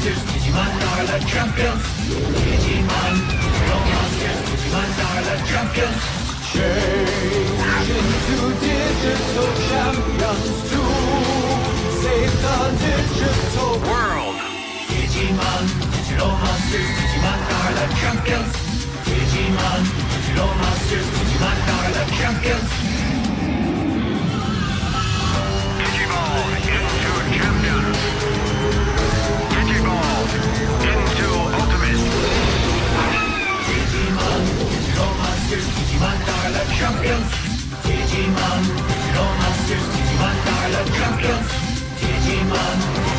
are the champions. Digimon, Digital Monsters, Digimon are the champions. Change into digital champions to save the digital World. Digimon, Digital Monsters, Digimon are the champions. Digimon, Digital Monsters, Digimon are the champions. Monsters, Digimon are the champions. Digimon, no monsters, Digimon are the champions. Digimon.